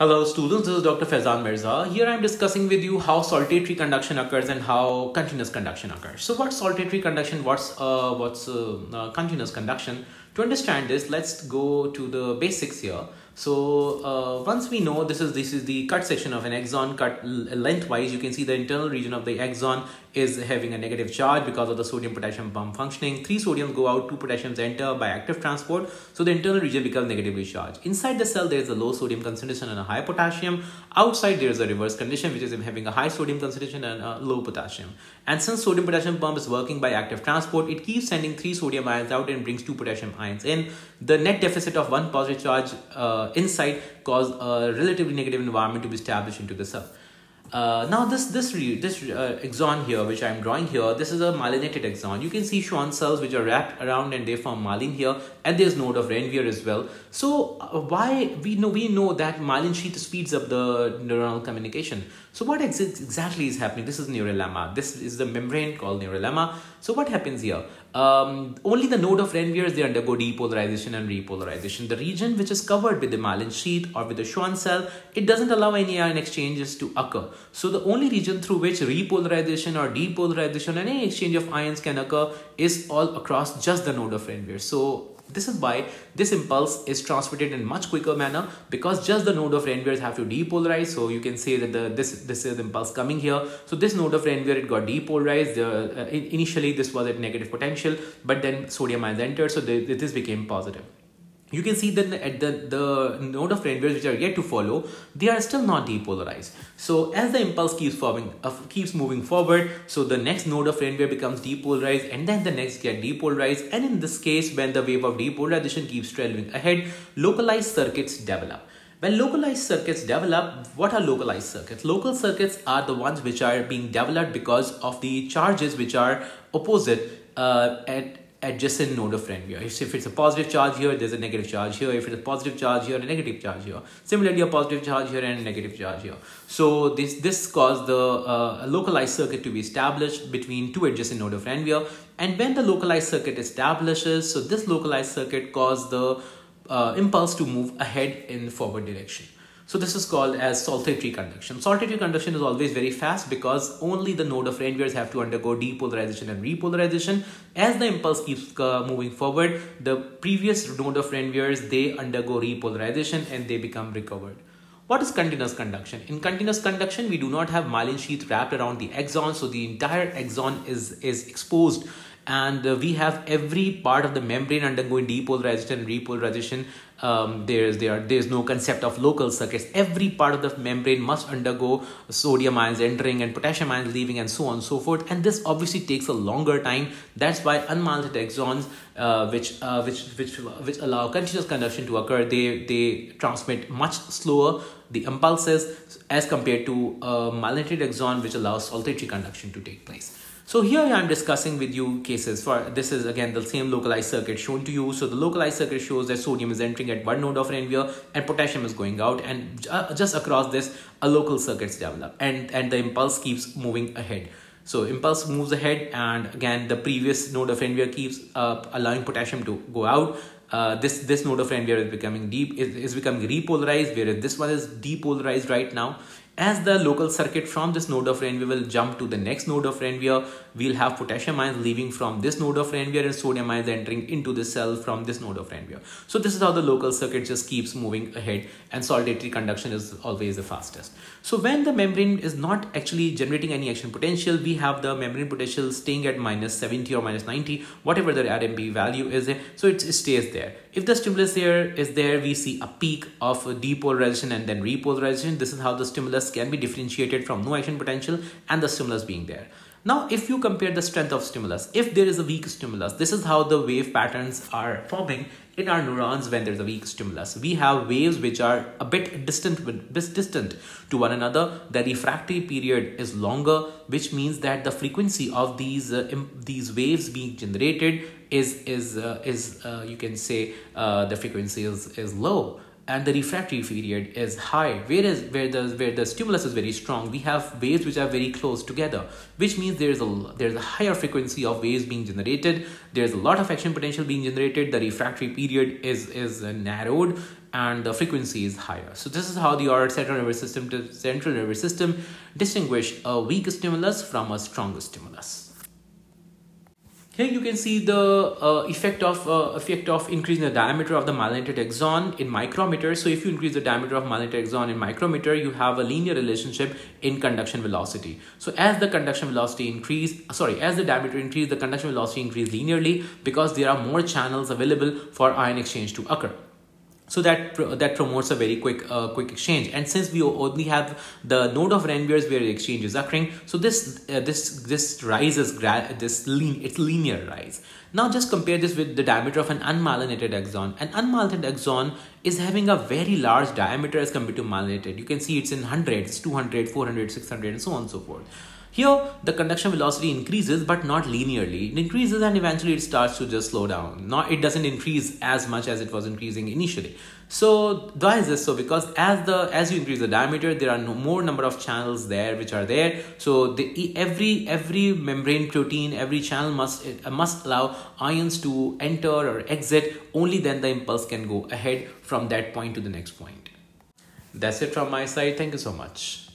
Hello students, this is Dr. Faizan Mirza. Here I am discussing with you how saltatory conduction occurs and how continuous conduction occurs. So what's saltatory conduction, what's, uh, what's uh, uh, continuous conduction? To understand this, let's go to the basics here. So uh, once we know this is this is the cut section of an axon cut lengthwise, you can see the internal region of the axon is having a negative charge because of the sodium potassium pump functioning. Three sodiums go out, two potassiums enter by active transport. So the internal region becomes negatively charged. Inside the cell, there is a low sodium concentration and a high potassium. Outside, there is a reverse condition, which is having a high sodium concentration and a low potassium. And since sodium potassium pump is working by active transport, it keeps sending three sodium ions out and brings two potassium ions in. The net deficit of one positive charge uh, inside cause a relatively negative environment to be established into the cell. Uh, now this this this uh, axon here which I'm drawing here this is a myelinated axon you can see Schwann cells which are wrapped around and they form myelin here and there's node of Ranvier as well. So uh, why we know we know that myelin sheath speeds up the neuronal communication. So what ex exactly is happening? This is neurilemma this is the membrane called neurilemma so what happens here um, only the node of Ranvier they undergo depolarization and repolarization. The region which is covered with the myelin sheath or with the Schwann cell, it doesn't allow any ion exchanges to occur. So the only region through which repolarization or depolarization and any exchange of ions can occur is all across just the node of Ranvier. So this is why this impulse is transmitted in much quicker manner because just the node of Ranvier have to depolarize. So you can say that the this this is impulse coming here. So this node of Ranvier it got depolarized. Uh, initially this was at negative potential, but then sodium ions entered, so the, this became positive you can see that at the, the node of Ranvier which are yet to follow, they are still not depolarized. So as the impulse keeps forming, uh, keeps moving forward, so the next node of Ranvier becomes depolarized and then the next get depolarized. And in this case, when the wave of depolarization keeps traveling ahead, localized circuits develop. When localized circuits develop, what are localized circuits? Local circuits are the ones which are being developed because of the charges which are opposite uh, at adjacent node of Ranvier. If it's a positive charge here, there's a negative charge here. If it's a positive charge here, a negative charge here. Similarly, a positive charge here and a negative charge here. So this this caused the uh, localized circuit to be established between two adjacent node of Ranvier. And when the localized circuit establishes, so this localized circuit caused the uh, impulse to move ahead in forward direction. So this is called as saltatory conduction. Saltatory conduction is always very fast because only the node of Ranviers have to undergo depolarization and repolarization. As the impulse keeps uh, moving forward, the previous node of Ranviers, they undergo repolarization and they become recovered. What is continuous conduction? In continuous conduction, we do not have myelin sheath wrapped around the axon, so the entire axon is, is exposed and uh, we have every part of the membrane undergoing depolarization and repolarization. Um, there's there there's no concept of local circuits. Every part of the membrane must undergo sodium ions entering and potassium ions leaving and so on and so forth. And this obviously takes a longer time. That's why unmyelinated axons uh, which uh, which which which allow continuous conduction to occur they they transmit much slower the impulses as compared to a myelinated axon which allows saltatory conduction to take place so here I am discussing with you cases for this is again the same localized circuit shown to you. So the localized circuit shows that sodium is entering at one node of Ranvier and potassium is going out and uh, just across this a local circuits develop and, and the impulse keeps moving ahead. So impulse moves ahead and again the previous node of Ranvier keeps uh, allowing potassium to go out. Uh, this this node of Ranvier is becoming deep is, is becoming repolarized whereas this one is depolarized right now as the local circuit from this node of Ranvier will jump to the next node of Ranvier, we'll have potassium ions leaving from this node of Ranvier and sodium ions entering into the cell from this node of Ranvier. So this is how the local circuit just keeps moving ahead and saltatory conduction is always the fastest. So when the membrane is not actually generating any action potential, we have the membrane potential staying at minus 70 or minus 90, whatever the RMP value is. So it stays there. If the stimulus here is there, we see a peak of depolarization and then repolarization. This is how the stimulus can be differentiated from no action potential and the stimulus being there. Now, if you compare the strength of stimulus, if there is a weak stimulus, this is how the wave patterns are forming in our neurons when there's a weak stimulus. We have waves which are a bit distant, distant to one another. The refractory period is longer, which means that the frequency of these uh, these waves being generated is is uh, is uh, you can say uh, the frequency is is low and the refractory period is high whereas where the where the stimulus is very strong we have waves which are very close together which means there's a there's a higher frequency of waves being generated there's a lot of action potential being generated the refractory period is is narrowed and the frequency is higher. So this is how the central nervous system to central nervous system distinguish a weak stimulus from a strong stimulus. Here you can see the uh, effect of uh, effect of increasing the diameter of the myelinated axon in micrometer. So if you increase the diameter of myelinated axon in micrometer, you have a linear relationship in conduction velocity. So as the conduction velocity increase, sorry, as the diameter increase, the conduction velocity increase linearly because there are more channels available for ion exchange to occur so that that promotes a very quick uh, quick exchange. And since we only have the node of Ranvier's where the exchange is occurring so this uh, this this rises this lean it's linear rise. Now just compare this with the diameter of an unmyelinated axon an unmyelinated axon is having a very large diameter as compared to myelinated. You can see it's in hundreds 200 400 600 and so on and so forth here, the conduction velocity increases, but not linearly. It increases and eventually it starts to just slow down. Not, it doesn't increase as much as it was increasing initially. So why is this so? Because as the as you increase the diameter, there are no more number of channels there which are there. So the every every membrane protein, every channel must uh, must allow ions to enter or exit. Only then the impulse can go ahead from that point to the next point. That's it from my side. Thank you so much.